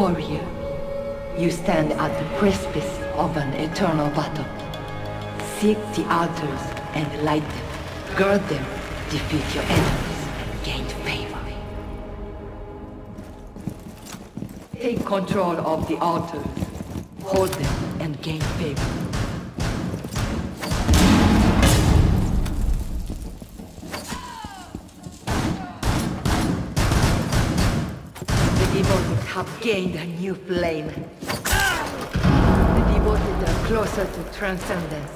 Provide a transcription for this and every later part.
Warrior, you stand at the precipice of an eternal battle. Seek the altars and light them. Guard them, defeat your enemies, and gain favor. Take control of the altars. Hold them and gain favor. Have gained a new flame. The devoted are closer to transcendence.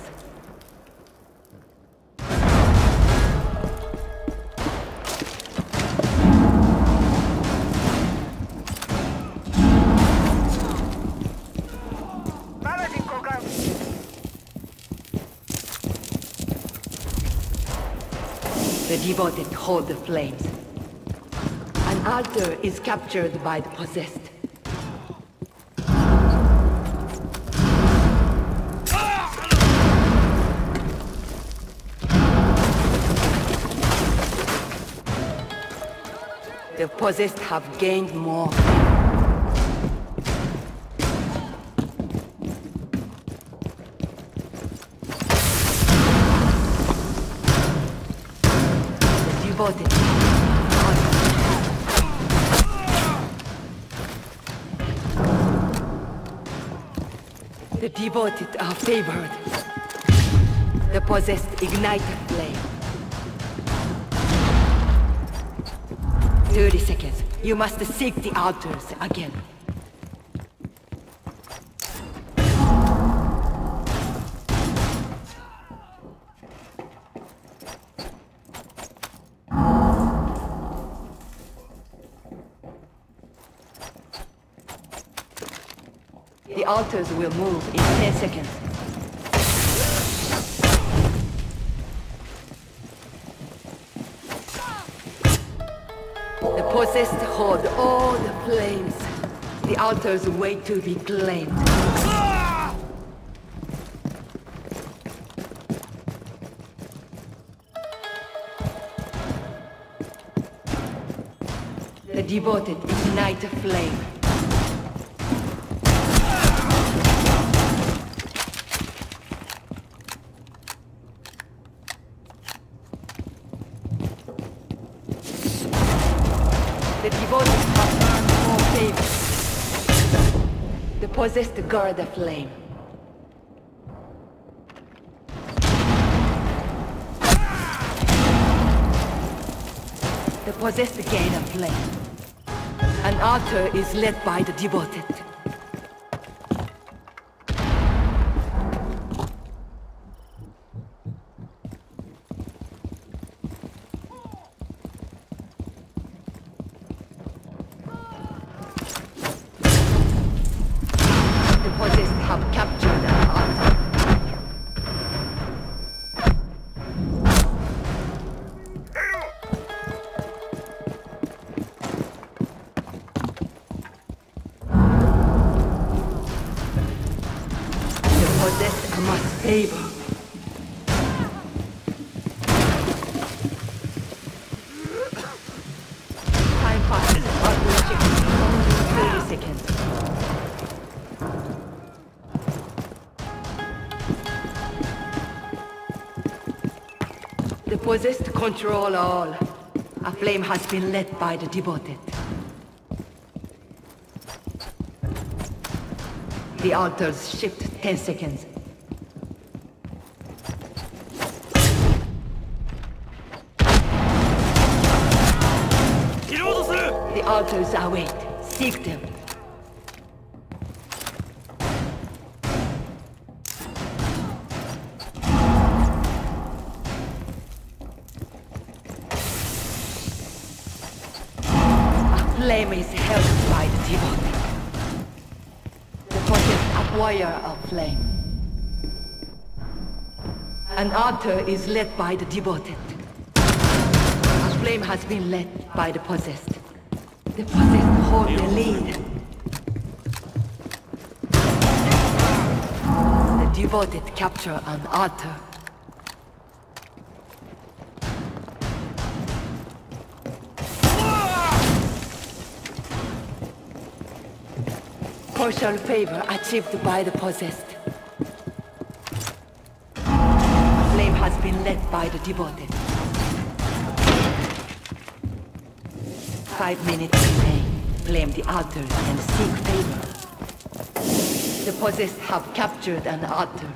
The devoted hold the flames. Altar is captured by the possessed. The possessed have gained more. The devoted are favored. The possessed ignite a flame. 30 seconds. You must seek the altars again. The altars will move in 10 seconds. The possessed hold all the flames. The altars wait to be claimed. The devoted ignite a flame. The possessed guard the flame. The possessed gain flame. An altar is led by the devoted. Possessed control all. A flame has been lit by the devoted. The altars shift 10 seconds. The altars await. Seek them. Flame is held by the devoted. The possessed acquire a flame. An altar is led by the devoted. A flame has been led by the possessed. The possessed hold the lead. The devoted capture an altar. Partial favor achieved by the possessed. Flame has been led by the devoted. Five minutes remain. Flame the altars and seek favor. The possessed have captured an altar.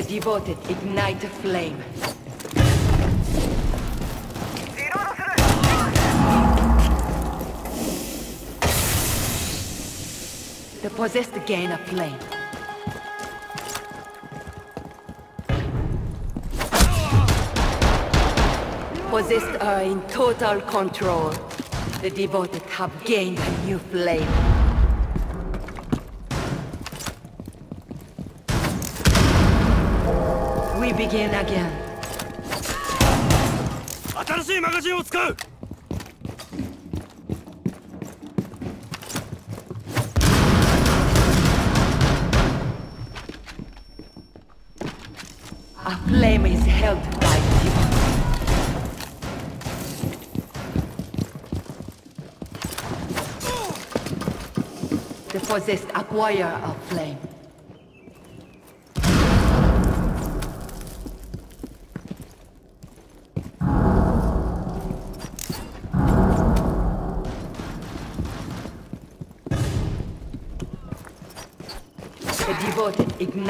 'The devoted ignite a flame. The possessed gain a flame. Possessed are in total control. The devoted have gained a new flame. begin again. 新しいマガジンを使う A flame is held by the devoted. The possessed acquire a flame.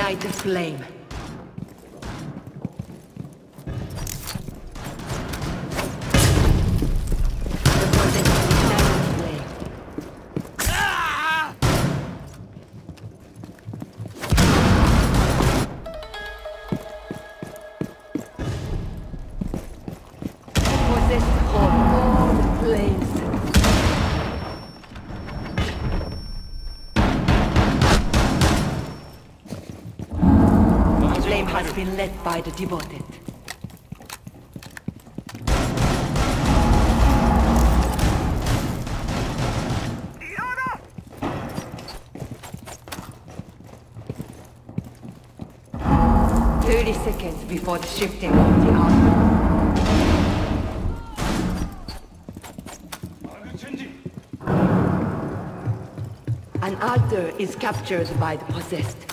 Ignite a flame. Been lit by the devoted. Thirty seconds before the shifting of the altar. An altar is captured by the possessed.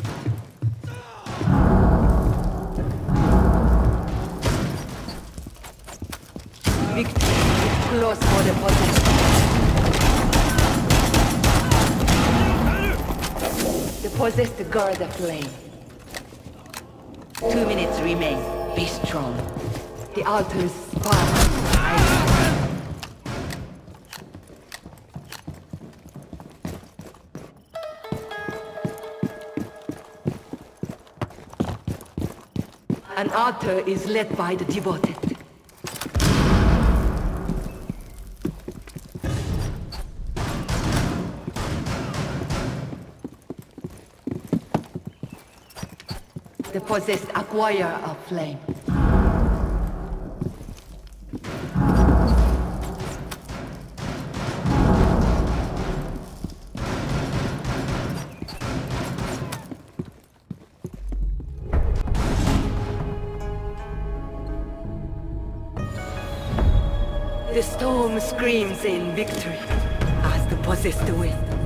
The possessed guard the flame. Two minutes remain. Be strong. The altar's spark. An altar is led by the devoted. The possessed acquire a flame. The storm screams in victory as the possessed win.